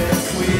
If we